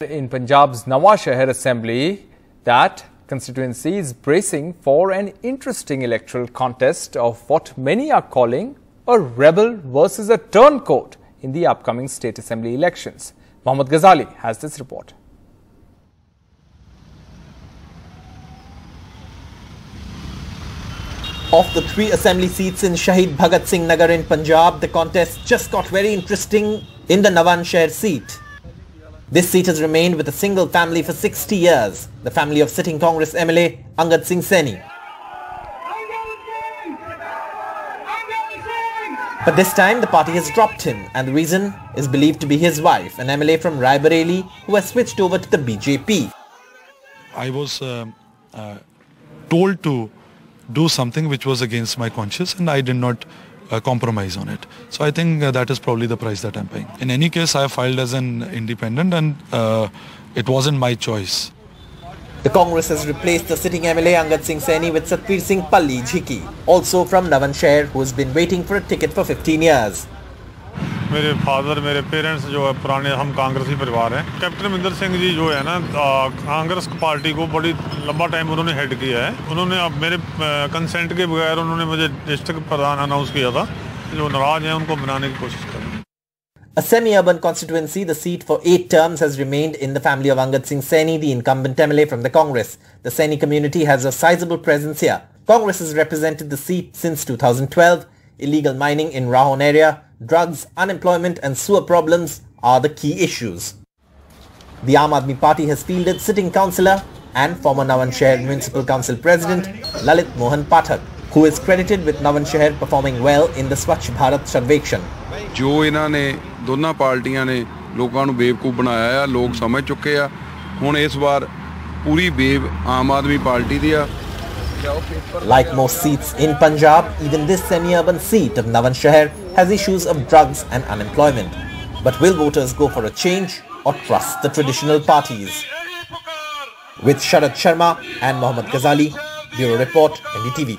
In Punjab's Nawa Shahar Assembly, that constituency is bracing for an interesting electoral contest of what many are calling a rebel versus a turncoat in the upcoming state assembly elections. Mohammad Ghazali has this report. Of the three assembly seats in Shahid Bhagat Singh Nagar in Punjab, the contest just got very interesting in the Nawan Shahar seat. This seat has remained with a single family for 60 years, the family of sitting Congress MLA Angad Singh Saini. But this time the party has dropped him and the reason is believed to be his wife, an MLA from Raebareli who has switched over to the BJP. I was uh, uh, told to do something which was against my conscience and I did not uh, compromise on it. So I think uh, that is probably the price that I'm paying. In any case, I filed as an independent and uh, it wasn't my choice. The Congress has replaced the sitting MLA Angad Singh Saini with Satveer Singh Palli Jhiki, also from Nawan Shahar, who has been waiting for a ticket for 15 years. मेरे father मेरे parents जो है पुराने हम कांग्रेसी परिवार हैं captain Aminder Singh ji जो है ना कांग्रेस पार्टी को बड़ी लंबा टाइम उन्होंने हेड किया है उन्होंने अब मेरे कंसेंट के बगैर उन्होंने मुझे डिस्ट्रिक्ट प्रधान अनाउंस किया था जो नाराज़ हैं उनको बनाने की कोशिश करें A semi-urban constituency, the seat for eight terms has remained in the family of Angad Singh Saini, the incumbent MLA from the Congress. The Saini community has a sizable presence here. Congress has represented the seat since 2012. Illegal mining in Rahon area, drugs, unemployment and sewer problems are the key issues. The Aam Aadmi Party has fielded sitting councillor and former Nawan Shahar Municipal Council President Lalit Mohan Pathak, who is credited with Nawan Shahar performing well in the Swachh Bharat Sarvekshan. ਜੋ ਇਹਨਾਂ ਨੇ ਦੋਨਾਂ ਪਾਰਟੀਆਂ ਨੇ ਲੋਕਾਂ ਨੂੰ ਬੇਵਕੂਫ ਬਣਾਇਆ ਆ ਲੋਕ ਸਮਝ ਚੁੱਕੇ ਆ ਹੁਣ ਇਸ ਵਾਰ ਪੂਰੀ ਵੇਵ ਆਮ ਆਦਮੀ ਪਾਰਟੀ ਦੀ ਆ like most seats in Punjab, even this semi-urban seat of Nawan Shahar has issues of drugs and unemployment. But will voters go for a change or trust the traditional parties? With Sharad Sharma and Mohammad Ghazali, Bureau Report, NDTV.